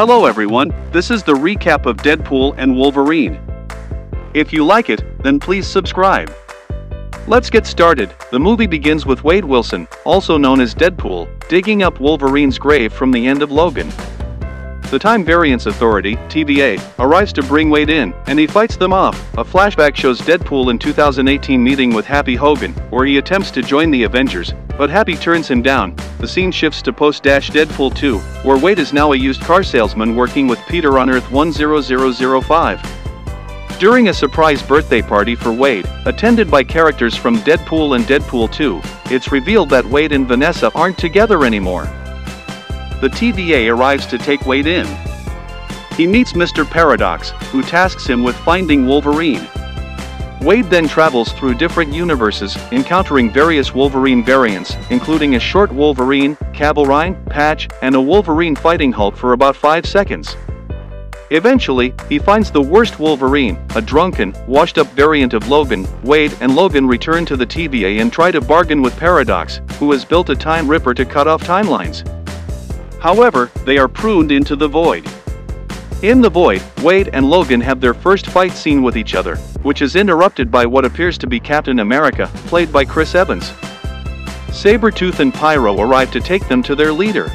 Hello everyone, this is the recap of Deadpool and Wolverine. If you like it, then please subscribe. Let's get started. The movie begins with Wade Wilson, also known as Deadpool, digging up Wolverine's grave from the end of Logan. The Time Variance Authority, TVA, arrives to bring Wade in, and he fights them off. A flashback shows Deadpool in 2018 meeting with Happy Hogan, where he attempts to join the Avengers, but Happy turns him down. The scene shifts to post-Deadpool 2, where Wade is now a used car salesman working with Peter on Earth 10005. During a surprise birthday party for Wade, attended by characters from Deadpool and Deadpool 2, it's revealed that Wade and Vanessa aren't together anymore. The TVA arrives to take Wade in. He meets Mr. Paradox, who tasks him with finding Wolverine. Wade then travels through different universes, encountering various Wolverine variants, including a short Wolverine, Cavillrine, Patch, and a Wolverine fighting Hulk for about 5 seconds. Eventually, he finds the worst Wolverine, a drunken, washed-up variant of Logan. Wade and Logan return to the TVA and try to bargain with Paradox, who has built a Time Ripper to cut off timelines. However, they are pruned into the void. In the void, Wade and Logan have their first fight scene with each other, which is interrupted by what appears to be Captain America, played by Chris Evans. Sabretooth and Pyro arrive to take them to their leader.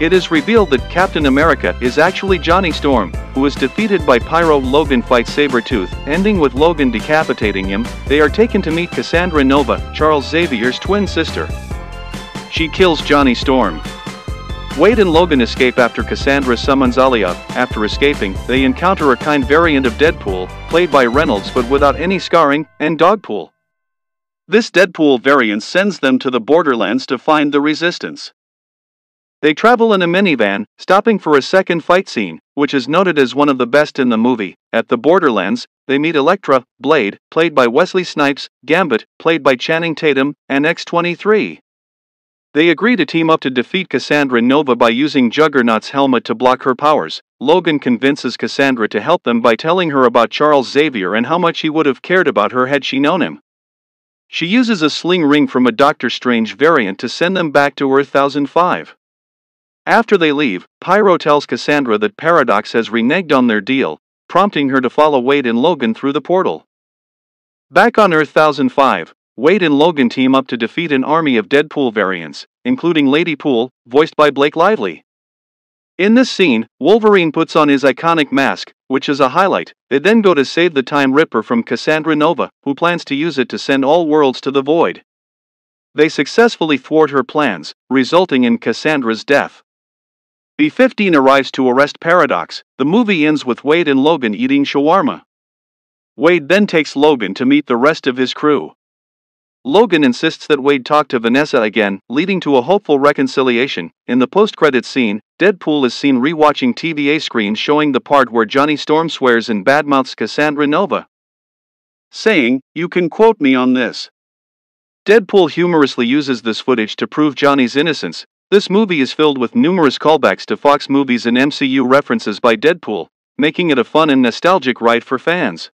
It is revealed that Captain America is actually Johnny Storm, who is defeated by Pyro. Logan fights Sabretooth, ending with Logan decapitating him. They are taken to meet Cassandra Nova, Charles Xavier's twin sister. She kills Johnny Storm. Wade and Logan escape after Cassandra summons Alioth. After escaping, they encounter a kind variant of Deadpool, played by Reynolds but without any scarring, and Dogpool. This Deadpool variant sends them to the Borderlands to find the Resistance. They travel in a minivan, stopping for a second fight scene, which is noted as one of the best in the movie. At the Borderlands, they meet Elektra, Blade, played by Wesley Snipes, Gambit, played by Channing Tatum, and X-23. They agree to team up to defeat Cassandra Nova by using Juggernaut's helmet to block her powers. Logan convinces Cassandra to help them by telling her about Charles Xavier and how much he would have cared about her had she known him. She uses a sling ring from a Doctor Strange variant to send them back to Earth 1005. After they leave, Pyro tells Cassandra that Paradox has reneged on their deal, prompting her to follow Wade and Logan through the portal. Back on Earth 1005, Wade and Logan team up to defeat an army of Deadpool variants, including Lady Pool, voiced by Blake Lively. In this scene, Wolverine puts on his iconic mask, which is a highlight. They then go to save the Time Ripper from Cassandra Nova, who plans to use it to send all worlds to the void. They successfully thwart her plans, resulting in Cassandra's death. B-15 arrives to arrest Paradox. The movie ends with Wade and Logan eating shawarma. Wade then takes Logan to meet the rest of his crew. Logan insists that Wade talk to Vanessa again, leading to a hopeful reconciliation. In the post-credits scene, Deadpool is seen rewatching TVA screens showing the part where Johnny Storm swears and badmouths Cassandra Nova. Saying, you can quote me on this. Deadpool humorously uses this footage to prove Johnny's innocence, this movie is filled with numerous callbacks to Fox movies and MCU references by Deadpool, making it a fun and nostalgic ride for fans.